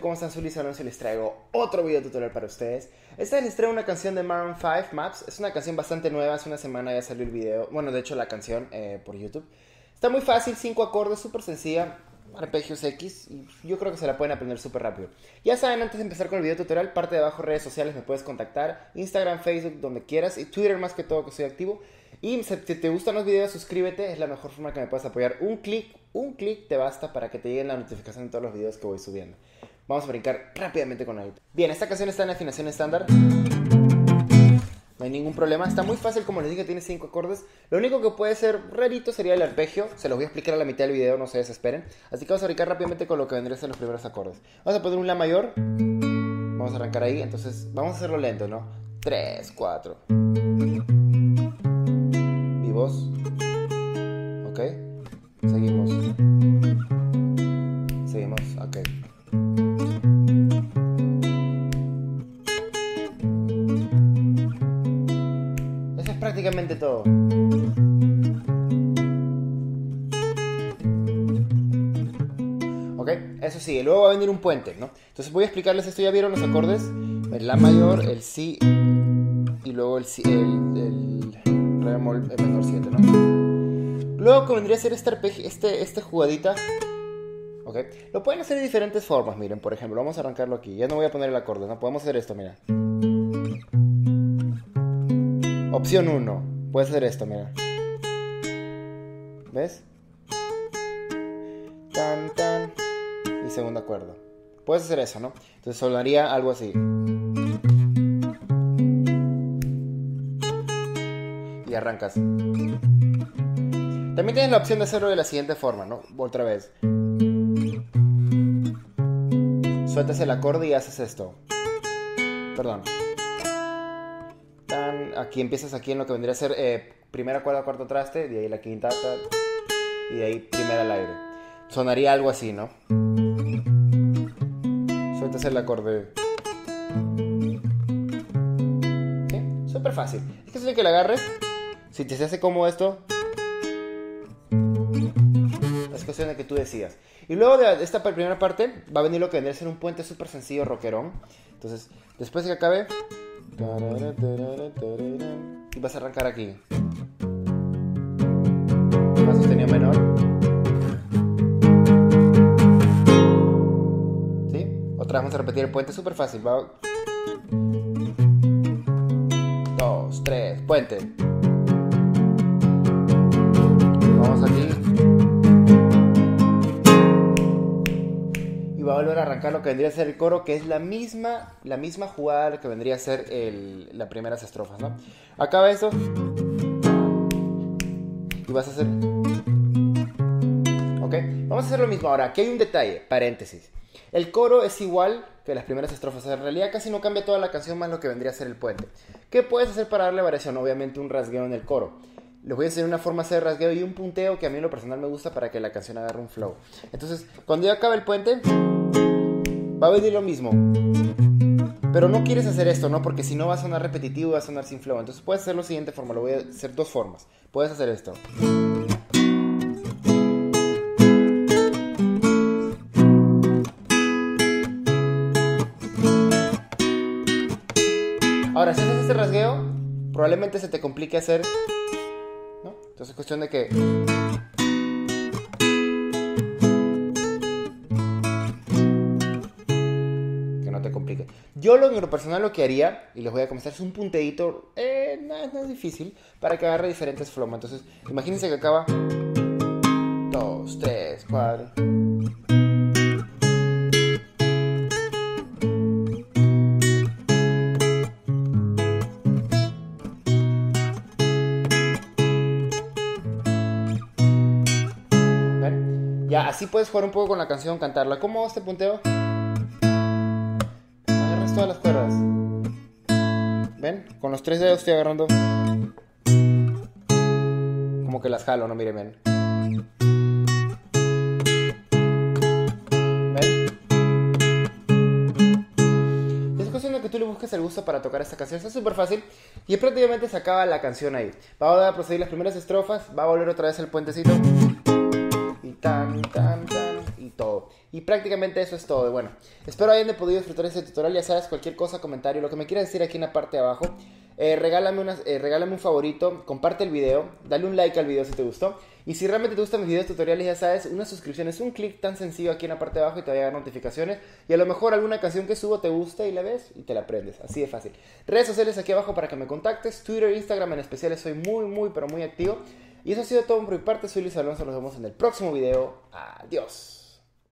¿cómo están? Soy Luis y les traigo otro video tutorial para ustedes. Esta vez les traigo una canción de Maroon 5, Maps. Es una canción bastante nueva, hace una semana ya salió el video. Bueno, de hecho la canción eh, por YouTube. Está muy fácil, cinco acordes, súper sencilla, arpegios X. Y yo creo que se la pueden aprender súper rápido. Ya saben, antes de empezar con el video tutorial, parte de abajo redes sociales me puedes contactar. Instagram, Facebook, donde quieras. Y Twitter más que todo que estoy activo. Y si te gustan los videos, suscríbete, es la mejor forma que me puedes apoyar. Un clic, un clic te basta para que te lleguen la notificación de todos los videos que voy subiendo. Vamos a brincar rápidamente con ahí. Bien, esta canción está en afinación estándar. No hay ningún problema, está muy fácil, como les dije, tiene 5 acordes. Lo único que puede ser rarito sería el arpegio. Se los voy a explicar a la mitad del video, no se desesperen. Así que vamos a brincar rápidamente con lo que vendría a ser los primeros acordes. Vamos a poner un La mayor. Vamos a arrancar ahí, entonces vamos a hacerlo lento, ¿no? 3, 4. Ok. Prácticamente todo. Ok, eso sí, luego va a venir un puente, ¿no? Entonces voy a explicarles esto, ya vieron los acordes, el La mayor, el Si y luego el Si, el re bemol menor 7, ¿no? Luego que vendría a ser este, este, este jugadita. ¿Ok? Lo pueden hacer de diferentes formas, miren, por ejemplo, vamos a arrancarlo aquí. Ya no voy a poner el acorde, ¿no? Podemos hacer esto, mira. Opción 1. Puedes hacer esto, mira. ¿Ves? Tan, tan. Y segundo acuerdo. Puedes hacer eso, ¿no? Entonces sonaría algo así. arrancas. También tienes la opción de hacerlo de la siguiente forma, ¿no? Otra vez. Sueltas el acorde y haces esto. Perdón. Aquí empiezas aquí en lo que vendría a ser eh, primera cuerda, cuarto traste, de ahí la quinta, y de ahí primera al aire. Sonaría algo así, ¿no? Sueltas el acorde. Súper fácil. Es que es que le agarres si te se hace como esto, es cuestión de que tú decidas. Y luego de esta primera parte va a venir lo que vendría a ser un puente súper sencillo, rockerón. Entonces, después de que acabe, y vas a arrancar aquí. Va sostenido menor. ¿Sí? Otra vez vamos a repetir el puente súper fácil. Va. Dos, tres, puente. Va a volver a arrancar lo que vendría a ser el coro, que es la misma, la misma jugada que vendría a ser el, las primeras estrofas, ¿no? Acaba eso. Y vas a hacer... ¿Ok? Vamos a hacer lo mismo ahora. Aquí hay un detalle, paréntesis. El coro es igual que las primeras estrofas. En realidad casi no cambia toda la canción más lo que vendría a ser el puente. ¿Qué puedes hacer para darle variación? Obviamente un rasgueo en el coro les voy a hacer una forma de rasgueo y un punteo que a mí en lo personal me gusta para que la canción agarre un flow. Entonces, cuando ya acabe el puente, va a venir lo mismo. Pero no quieres hacer esto, ¿no? Porque si no va a sonar repetitivo y va a sonar sin flow. Entonces puedes hacer la siguiente forma, lo voy a hacer dos formas. Puedes hacer esto. Ahora, si haces este rasgueo, probablemente se te complique hacer entonces es cuestión de. Que Yo lo, en lo personal lo que haría, y les voy a comenzar, es un punteadito, eh, no, es difícil, para que agarre diferentes flomas. Entonces, imagínense que acaba... Dos, tres, cuatro... así puedes jugar un poco con la canción, cantarla. ¿Cómo este punteo? Todas las cuerdas. ¿Ven? Con los tres dedos estoy agarrando. Como que las jalo, no miren, ven. ¿Ven? Es cuestión de que tú le busques el gusto para tocar esta canción. Es súper fácil. Y prácticamente se acaba la canción ahí. Va a proceder las primeras estrofas. Va a volver otra vez el puentecito. Prácticamente eso es todo. Bueno, espero hayan podido disfrutar este tutorial. Ya sabes, cualquier cosa, comentario, lo que me quieras decir aquí en la parte de abajo. Eh, regálame, eh, regálame un favorito, comparte el video, dale un like al video si te gustó. Y si realmente te gustan mis videos tutoriales, ya sabes, una suscripción es un clic tan sencillo aquí en la parte de abajo y te va a llegar notificaciones. Y a lo mejor alguna canción que subo te gusta y la ves y te la aprendes. Así de fácil. Redes sociales aquí abajo para que me contactes. Twitter, Instagram en especial, soy muy, muy, pero muy activo. Y eso ha sido todo por mi parte. Soy Luis Alonso. Nos vemos en el próximo video. Adiós.